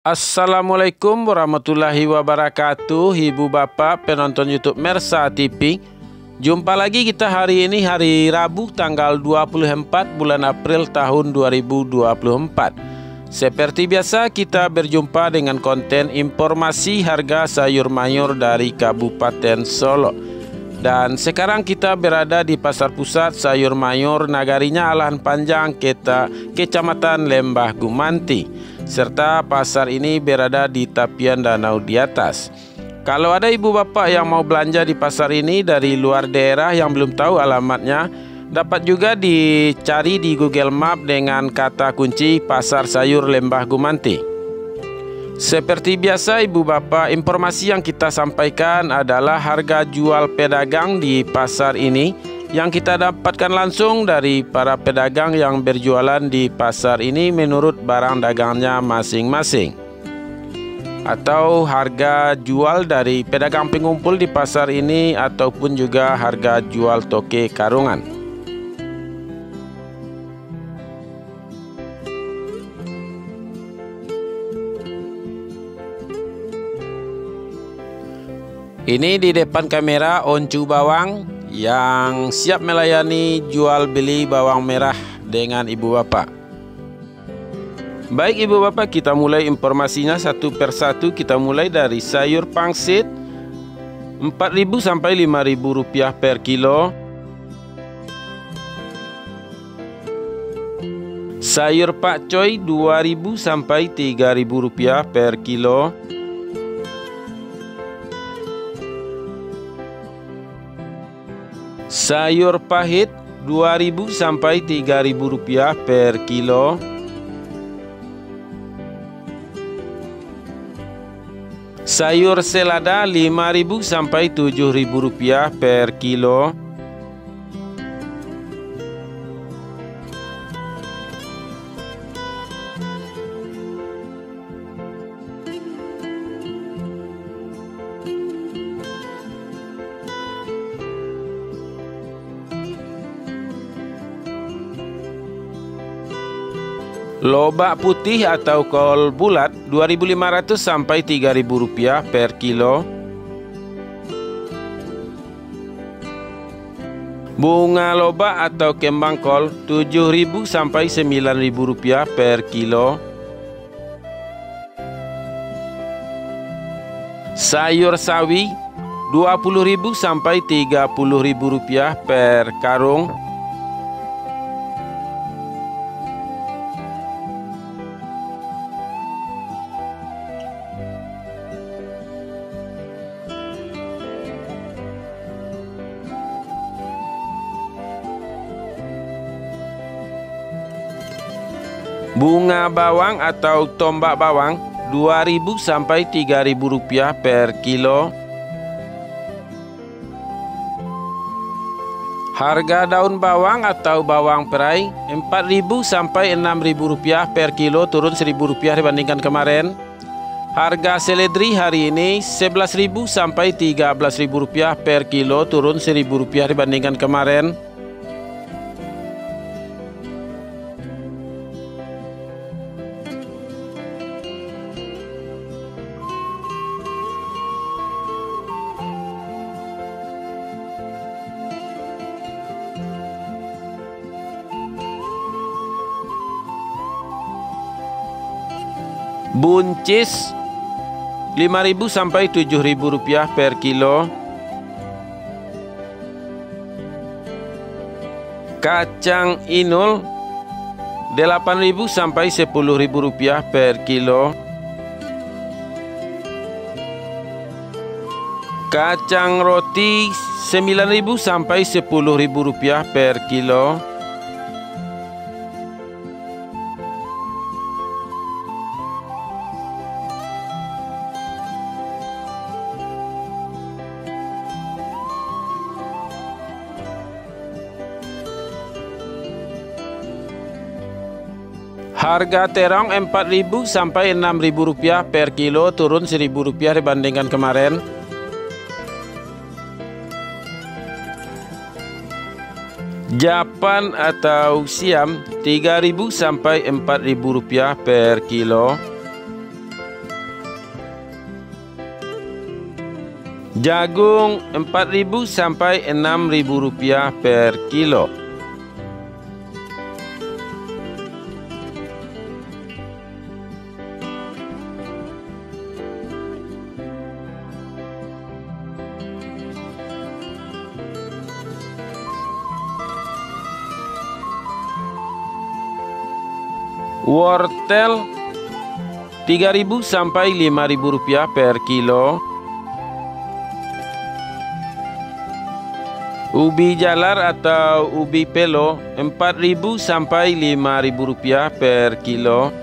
Assalamualaikum warahmatullahi wabarakatuh Ibu Bapak penonton Youtube Mersa TV Jumpa lagi kita hari ini hari Rabu tanggal 24 bulan April tahun 2024 Seperti biasa kita berjumpa dengan konten informasi harga sayur mayur dari Kabupaten Solo. Dan sekarang kita berada di Pasar Pusat Sayur Mayur Nagarinya Alahan Panjang Keta, Kecamatan Lembah Gumanti serta pasar ini berada di tapian danau di atas. Kalau ada ibu bapak yang mau belanja di pasar ini dari luar daerah yang belum tahu alamatnya, dapat juga dicari di Google Map dengan kata kunci Pasar Sayur Lembah Gumanti. Seperti biasa ibu bapak, informasi yang kita sampaikan adalah harga jual pedagang di pasar ini yang kita dapatkan langsung dari para pedagang yang berjualan di pasar ini menurut barang dagangnya masing-masing atau harga jual dari pedagang pengumpul di pasar ini ataupun juga harga jual toke karungan. Ini di depan kamera oncu bawang yang siap melayani jual beli bawang merah dengan ibu bapak. Baik ibu bapak kita mulai informasinya satu persatu kita mulai dari sayur pangsit. 4000 sampai 5000 rupiah per kilo. Sayur pakcoy 2000 sampai 3000 rupiah per kilo Sayur pahit 2000 sampai 3000 rupiah per kilo. Sayur selada 5000 sampai 7000 rupiah per kilo. Lobak putih atau kol bulat 2.500 sampai 3.000 rupiah per kilo. Bunga lobak atau kembang kol 7.000 sampai 9.000 rupiah per kilo. Sayur sawi 20.000 sampai 30.000 rupiah per karung. Bunga bawang atau tombak bawang 2000 sampai 3000 rupiah per kilo. Harga daun bawang atau bawang perai 4000 sampai 6000 rupiah per kilo turun 1000 rupiah dibandingkan kemarin. Harga seledri hari ini 11.000 sampai 13.000 rupiah per kilo turun 1.000 rupiah dibandingkan kemarin. Buncis 5000 sampai 7000 rupiah per kilo. Kacang inul 8000 sampai 10000 rupiah per kilo. Kacang roti 9000 sampai 10000 rupiah per kilo. Harga terong Rp4.000 sampai Rp6.000 per kilo turun Rp1.000 dibandingkan kemarin. Japan atau Siam Rp3.000 sampai Rp4.000 per kilo. Jagung Rp4.000 sampai Rp6.000 per kilo. Wortel 3.000 sampai 5.000 rupiah per kilo. Ubi jalar atau ubi pelo 4.000 sampai 5.000 rupiah per kilo.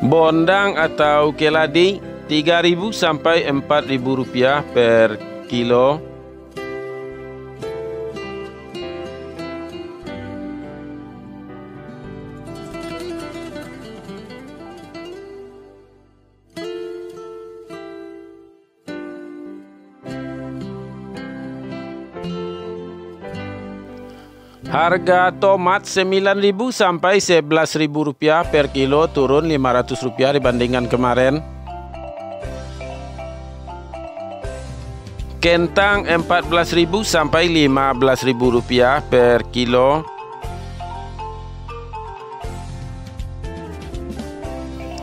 Bondang atau keladi 3.000 sampai 4.000 rupiah per kilo. Harga tomat 9.000 sampai 11.000 rupiah per kilo turun 500 rupiah dibandingkan kemarin. Kentang 14.000 sampai 15.000 rupiah per kilo.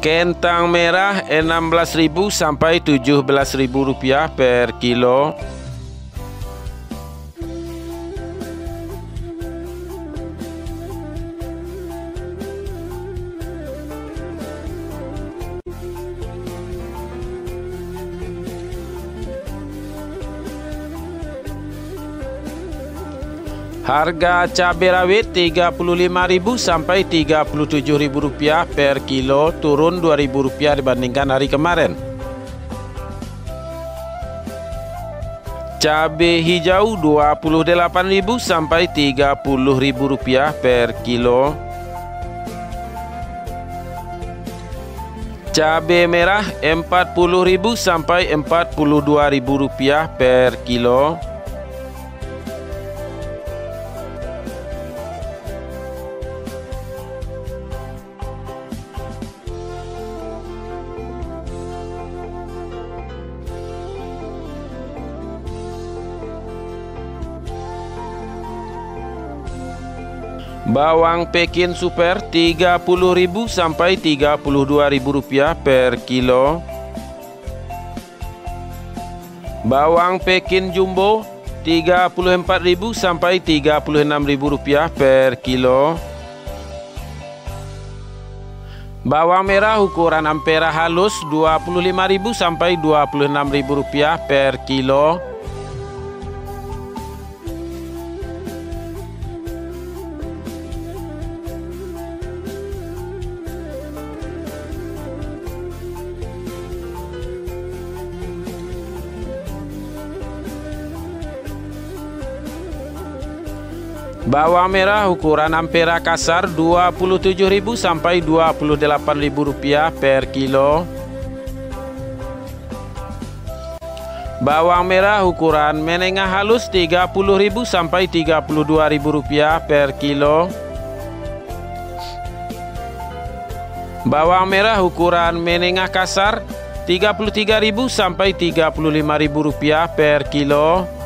Kentang merah 16.000 sampai 17.000 rupiah per kilo. Harga cabai rawit Rp35.000 sampai Rp37.000 per kilo, turun Rp2.000 dibandingkan hari kemarin. Cabai hijau Rp28.000 sampai Rp30.000 per kilo. Cabai merah Rp40.000 sampai Rp42.000 per kilo. Bawang Pekin Super Rp30.000 sampai Rp32.000 per kilo. Bawang Pekin Jumbo Rp34.000 sampai Rp36.000 per kilo. Bawang merah ukuran ampera halus Rp25.000 sampai Rp26.000 per kilo. Bawang merah ukuran ampera kasar Rp27.000 sampai Rp28.000 per kilo. Bawang merah ukuran menengah halus Rp30.000 sampai Rp32.000 per kilo. Bawang merah ukuran menengah kasar Rp33.000 sampai Rp35.000 per kilo.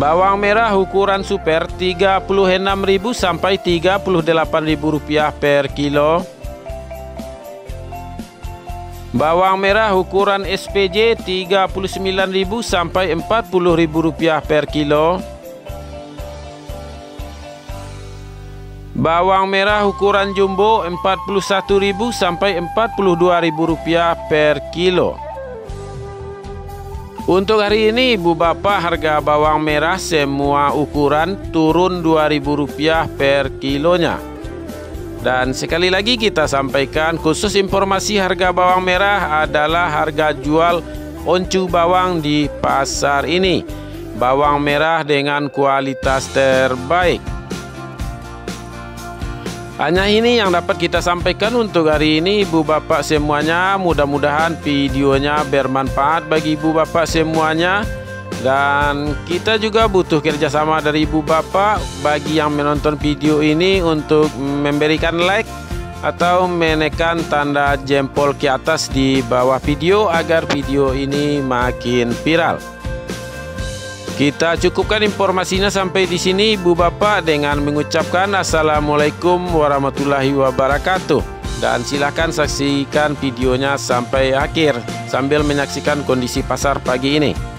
Bawang merah ukuran super Rp36.000 sampai Rp38.000 per kilo. Bawang merah ukuran SPJ Rp39.000 sampai Rp40.000 per kilo. Bawang merah ukuran jumbo Rp41.000 sampai Rp42.000 per kilo. Untuk hari ini Ibu Bapak harga bawang merah semua ukuran turun Rp2.000 per kilonya. Dan sekali lagi kita sampaikan khusus informasi harga bawang merah adalah harga jual oncu bawang di pasar ini. Bawang merah dengan kualitas terbaik. Hanya ini yang dapat kita sampaikan untuk hari ini Ibu Bapak semuanya. Mudah-mudahan videonya bermanfaat bagi Ibu Bapak semuanya. Dan kita juga butuh kerjasama dari Ibu Bapak Bagi yang menonton video ini untuk memberikan like Atau menekan tanda jempol ke atas di bawah video Agar video ini makin viral kita cukupkan informasinya sampai di sini Ibu Bapak dengan mengucapkan Assalamualaikum warahmatullahi wabarakatuh dan silakan saksikan videonya sampai akhir sambil menyaksikan kondisi pasar pagi ini.